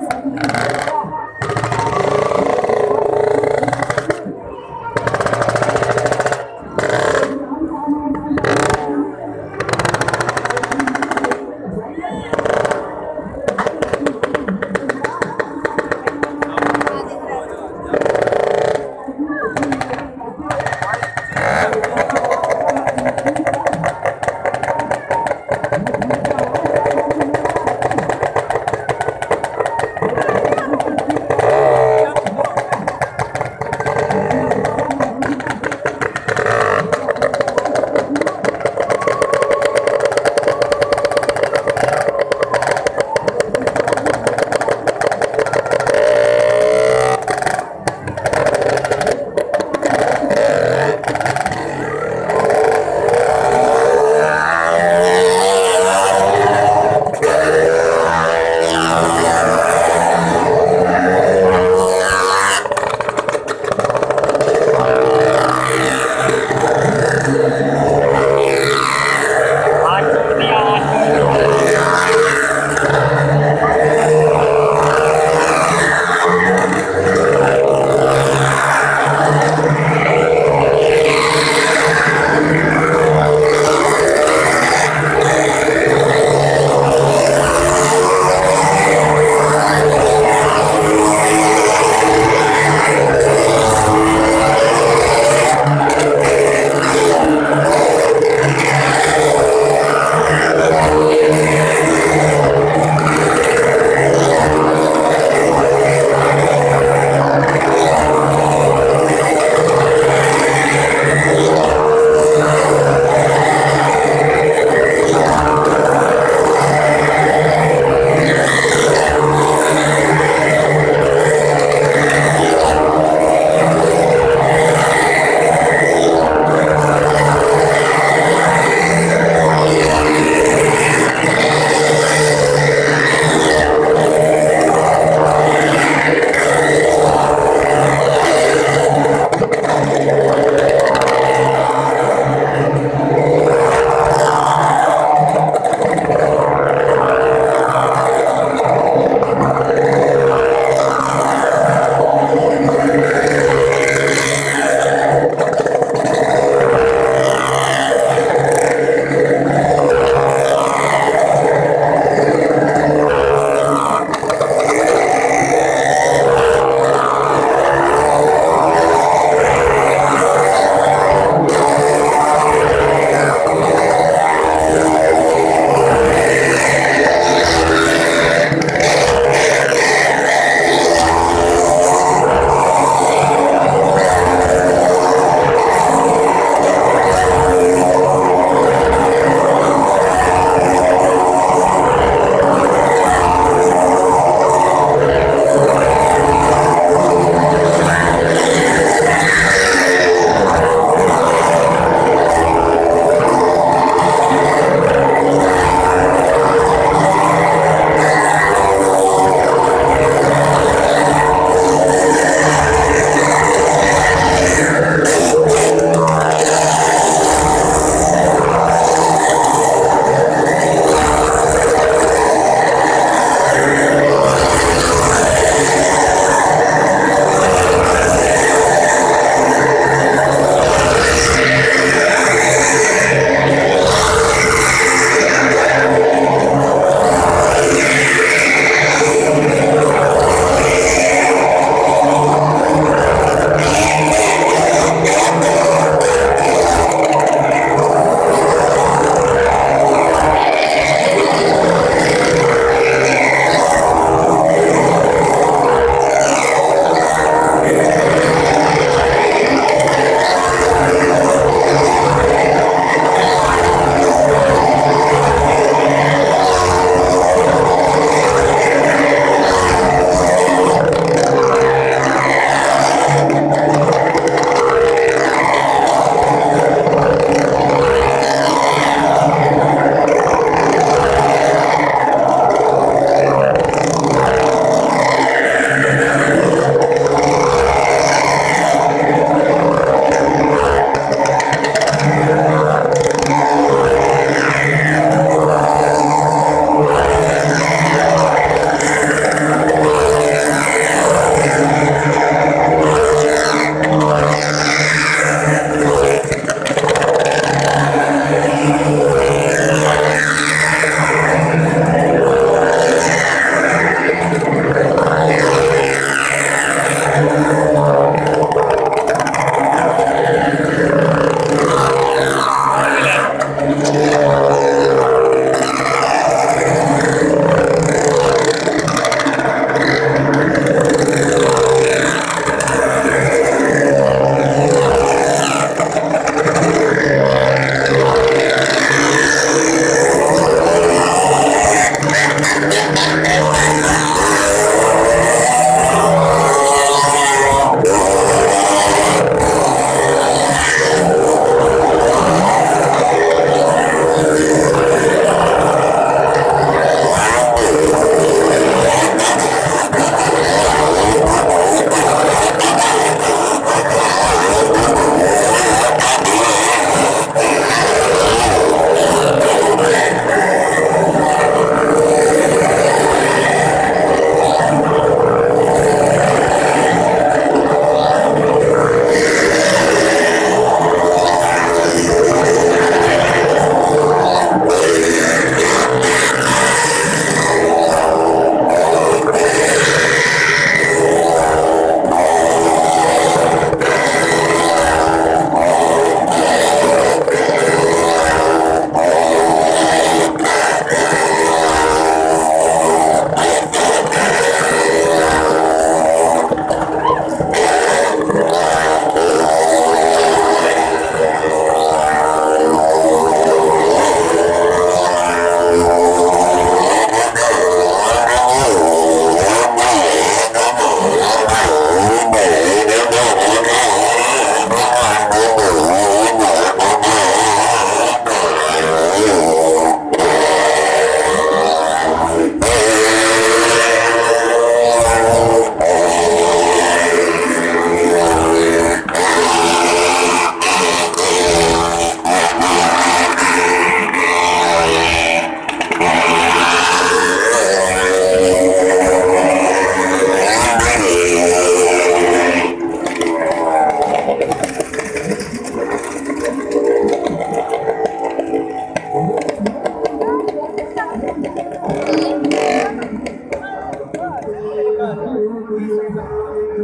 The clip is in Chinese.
我。